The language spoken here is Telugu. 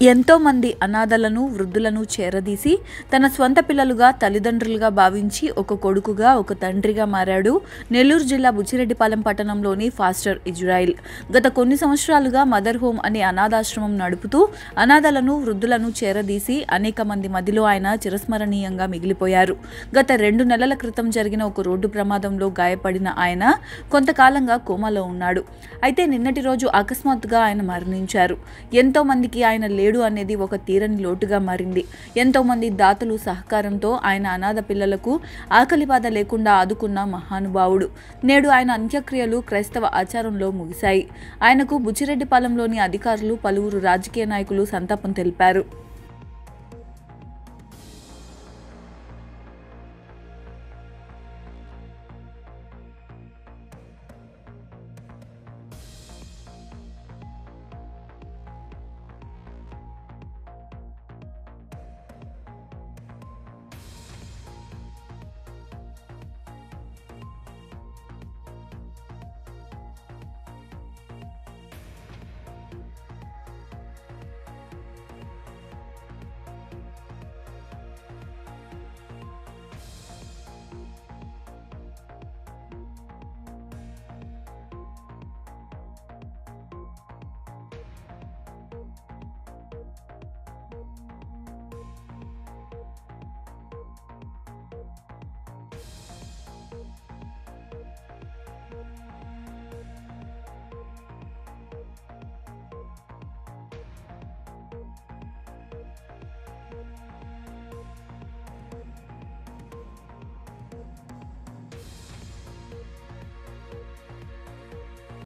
ఎంతోమంది అనాథలను వృద్ధులను చేరదీసి తన స్వంత పిల్లలుగా తల్లిదండ్రులుగా భావించి ఒక కొడుకుగా ఒక తండ్రిగా మారాడు నెల్లూరు జిల్లా బుచ్చిరెడ్డిపాలెం పట్టణంలోని ఫాస్టర్ ఇజ్రాయిల్. గత కొన్ని సంవత్సరాలుగా మదర్ హోమ్ అనే అనాథాశ్రమం నడుపుతూ అనాథలను వృద్ధులను చేరదీసి అనేక మంది మదిలో ఆయన చిరస్మరణీయంగా మిగిలిపోయారు. గత రెండు నెలల క్రితం జరిగిన ఒక రోడ్డు ప్రమాదంలో గాయపడిన ఆయన కొంతకాలంగా కోమాలో ఉన్నాడు. అయితే నిన్నటి రోజు అకస్మాత్తుగా ఆయన మరణించారు. ఎంతో మందికి ఆయన లేడు అనేది ఒక తీరని లోటుగా మారింది. ఎంతోమంది దాతలు సహకారంతో ఆయన అనాథ పిల్లలకు ఆకలి బాధ లేకుండా ఆదుకున్న మహానుభావుడు. నేడు ఆయన అంత్యక్రియలు క్రైస్తవ ఆచారంలో ముగిశాయి. ఆయనకు బుచ్చిరెడ్డిపాలెంలోని అధికారులు పలువురు రాజకీయ నాయకులు సంతాపం తెలిపారు.